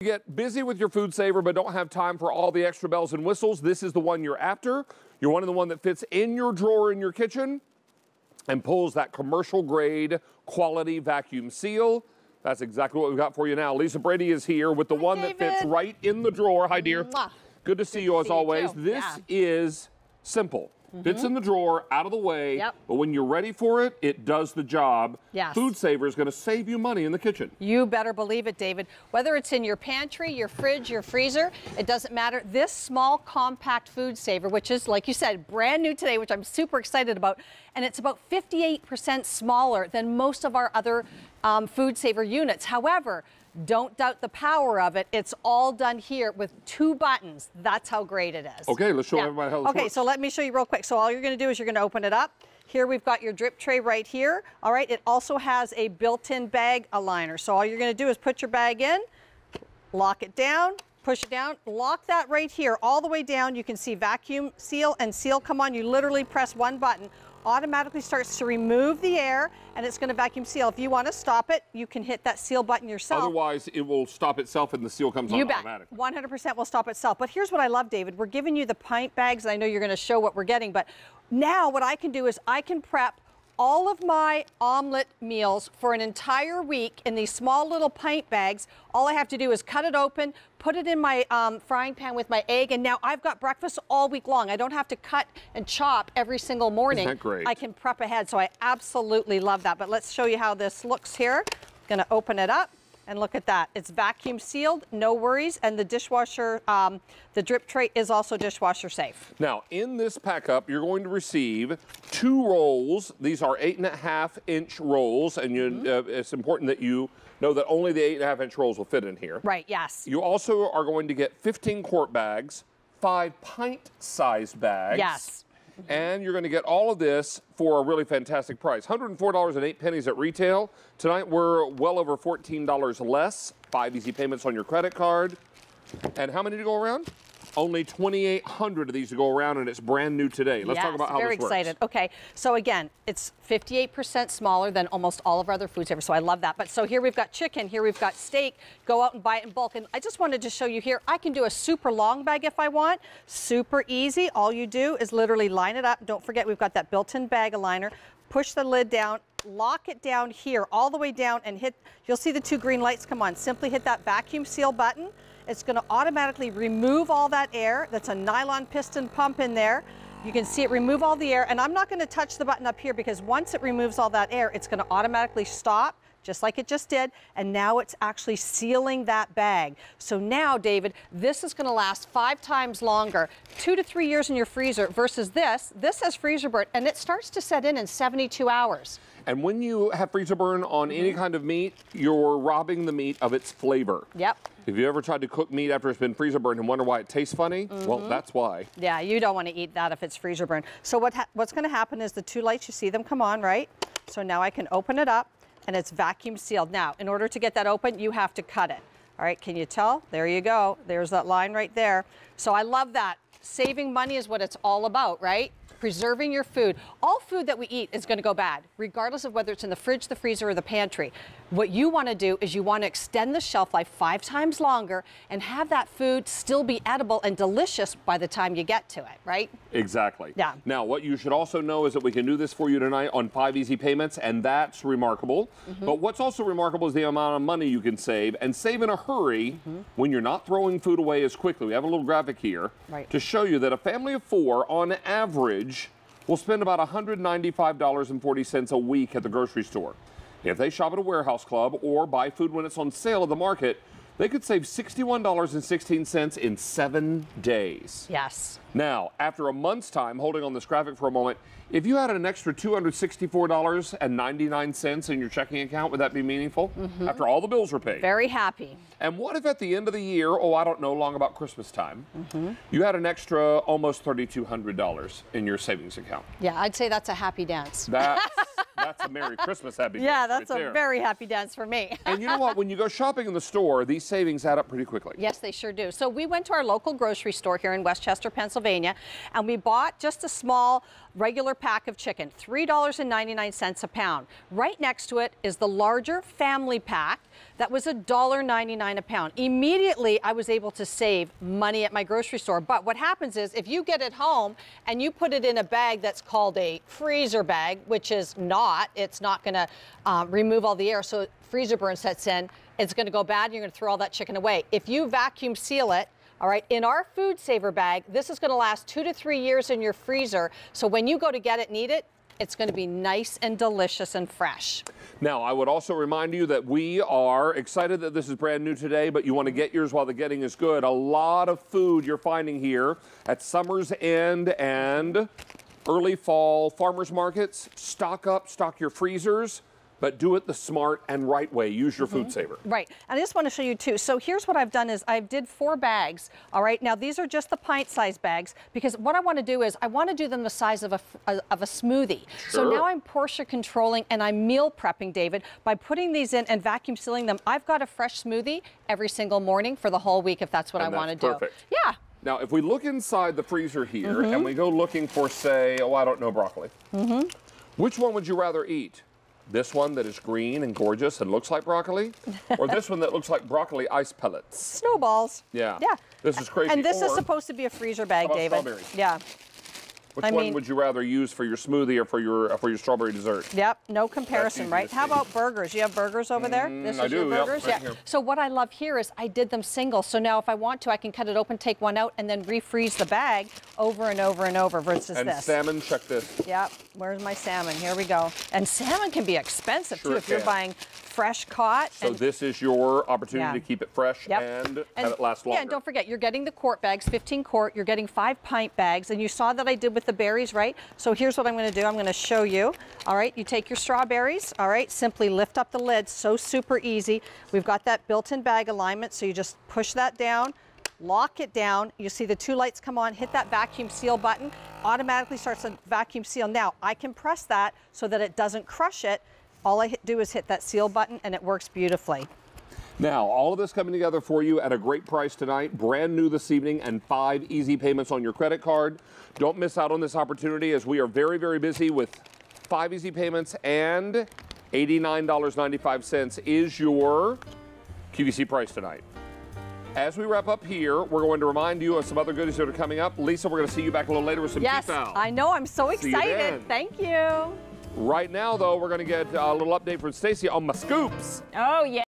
get busy with your food saver but don't have time for all the extra bells and whistles, this is the one you're after. You're one of the one that fits in your drawer in your kitchen and pulls that commercial grade quality vacuum seal. That's exactly what we've got for you now. Lisa Brady is here with the Hi, one that fits right in the drawer. Hi, dear. Mwah. Good to see you as see always. too. This Yeah. is simple. Fits in the drawer, out of the way. Yep. But when you're ready for it, it does the job. Yes. Food Saver is going to save you money in the kitchen. You better believe it, David. Whether it's in your pantry, your fridge, your freezer, it doesn't matter. This small, compact food saver, which is, like you said, brand new today, which I'm super excited about, and it's about 58% smaller than most of our other um, food saver units. However, don't doubt the power of it. It's all done here with two buttons. That's how great it is. Okay, let's show everybody how this Okay, works. so let me show you real quick. So all you're going to do is you're going to open it up. Here we've got your drip tray right here. All right, it also has a built-in bag aligner. So all you're going to do is put your bag in, lock it down, push it down, lock that right here all the way down. You can see vacuum seal and seal come on. You literally press one button, automatically starts to remove the air and it's going to vacuum seal. If you want to stop it, you can hit that seal button yourself. Otherwise, it will stop itself and the seal comes You on bet. automatically. 100% will stop itself. But here's what I love, David. We're giving you the pint bags. and I know you're going to show what we're getting, but now what I can do is I can prep all of my omelet meals for an entire week in these small little pint bags. All I have to do is cut it open, put it in my um, frying pan with my egg, and now I've got breakfast all week long. I don't have to cut and chop every single morning. Isn't that great? I can prep ahead, so I absolutely love that. But let's show you how this looks here. I'm gonna open it up. And look at that. It's vacuum sealed, no worries. And the dishwasher, um, the drip tray is also dishwasher safe. Now, in this pack up, you're going to receive two rolls. These are eight and a half inch rolls, and you, Mm-hmm. uh, it's important that you know that only the eight and a half inch rolls will fit in here. Right, yes. You also are going to get 15 quart bags, five pint sized bags. Yes. And you're going to get all of this for a really fantastic price. $104.08 pennies at retail. Tonight we're well over $14 less. Five easy payments on your credit card. And how many to go around? Only 2,800 of these to go around, and it's brand new today. Let's talk about how very this works. excited. Okay, so again, it's 58% smaller than almost all of our other food savers, so I love that. But so here we've got chicken, here we've got steak. Go out and buy it in bulk. And I just wanted to show you here, I can do a super long bag if I want. Super easy. All you do is literally line it up. Don't forget we've got that built-in bag aligner. Push the lid down, lock it down here, all the way down, and hit. You'll see the two green lights come on. Simply hit that vacuum seal button. It's going to automatically remove all that air. That's a nylon piston pump in there. You can see it remove all the air, and I'm not going to touch the button up here because once it removes all that air, it's going to automatically stop just like it just did, and now it's actually sealing that bag. So now, David, this is gonna last five times longer, two to three years in your freezer versus this. This has freezer burn, and it starts to set in in 72 hours. And when you have freezer burn on any Mm-hmm. kind of meat, you're robbing the meat of its flavor. Yep. If you ever tried to cook meat after it's been freezer burned and wonder why it tastes funny, well, Mm-hmm. that's why. Yeah, you don't want to eat that if it's freezer burn. So what ha- what's going to happen is the two lights, you see them come on, right? So now I can open it up and it's vacuum sealed. Now, in order to get that open, you have to cut it. All right, can you tell? There you go. There's that line right there. So I love that. Saving money is what it's all about, right? Preserving your food. All food that we eat is going to go bad, regardless of whether it's in the fridge, the freezer, or the pantry. What you want to do is you want to extend the shelf life five times longer and have that food still be edible and delicious by the time you get to it, right? Exactly. Yeah. Now, what you should also know is that we can do this for you tonight on five easy payments, and that's remarkable. Mm-hmm. But what's also remarkable is the amount of money you can save and save in a hurry Mm-hmm. when you're not throwing food away as quickly. We have a little graphic here Right. to show you that a family of four, on average, will spend about $195.40 a week at the grocery store. If they shop at a warehouse club or buy food when it's on sale at the market, they could save $61.16 in seven days. Yes. Now, after a month's time, holding on this graphic for a moment, if you had an extra $264.99 in your checking account, would that be meaningful? Mm-hmm. After all the bills were paid. Very happy. And what if at the end of the year, oh, I don't know, long about Christmas time, mm-hmm. you had an extra almost $3,200 in your savings account? Yeah, I'd say that's a happy dance. That's, that's a Merry Christmas happy dance. Yeah, that's right a there. very happy dance for me. And you know what? When you go shopping in the store, these savings add up pretty quickly. Yes, they sure do. So we went to our local grocery store here in West Chester, Pennsylvania, and we bought just a small regular pack of chicken, $3.99 a pound. Right next to it is the larger family pack that was $1.99 a pound. Immediately, I was able to save money at my grocery store. But what happens is if you get it home and you put it in a bag that's called a freezer bag, which is not, it's not going to uh, remove all the air, so freezer burn sets in, it's going to go bad and you're going to throw all that chicken away. If you vacuum seal it, all right, in our food saver bag, this is going to last two to three years in your freezer. So when you go to get it eat it, it's going to be nice and delicious and fresh. Now, I would also remind you that we are excited that this is brand new today, but you want to get yours while the getting is good. A lot of food you're finding here at Summer's End and early fall farmers markets. Stock up, stock your freezers, but do it the smart and right way. Use your food mm-hmm. saver. Right. And I just want to show you too. So here's what I've done is I did four bags. All right. Now these are just the pint size bags because what I want to do is I want to do them the size of a, f- uh, of a smoothie. So now I'm portion controlling and I'm meal prepping, David, by putting these in and vacuum sealing them. I've got a fresh smoothie every single morning for the whole week if that's what And I want to do. perfect. Yeah. Now, if we look inside the freezer here Mm-hmm. and we go looking for, say, oh, I don't know, broccoli, mm-hmm. which one would you rather eat? This one that is green and gorgeous and looks like broccoli, or this one that looks like broccoli ice pellets? Snowballs. Yeah. Yeah. This is crazy. And this is supposed to be a freezer bag, David. strawberries? Yeah. Which I one mean- would you rather use for your smoothie or for your uh, for your strawberry dessert? Yep, no comparison, right? How about burgers? You have burgers over there? This I is your do, yep, burgers? right yeah. here. So what I love here is I did them single. So now if I want to, I can cut it open, take one out, and then refreeze the bag over and over and over versus And this. salmon, check this. Yep, where's my salmon? Here we go. And salmon can be expensive Sure too if you're can. buying fresh caught. So and- this is your opportunity Yeah. to keep it fresh Yep. and, have it last longer. Yeah, and don't forget, you're getting the quart bags, 15 quart. You're getting five pint bags, and you saw that I did with the berries, right? So here's what I'm going to do. I'm going to show you. All right, you take your strawberries. All right, simply lift up the lid. So super easy. We've got that built-in bag alignment, so you just push that down. Lock it down. You see the two lights come on. Hit that vacuum seal button. Automatically starts to vacuum seal. Now I can press that so that it doesn't crush it. All I do is hit that seal button, and it works beautifully. Now, all of this coming together for you at a great price tonight, brand new this evening, and five easy payments on your credit card. Don't miss out on this opportunity as we are very, very busy with five easy payments and $89.95 is your QVC price tonight. As we wrap up here, we're going to remind you of some other goodies that are coming up. Lisa, we're going to see you back a little later with some Yes, T-fal. I know. I'm so See you excited. Thank you. Right now, though, we're going to get a little update from Stacy on my scoops. Oh, yeah.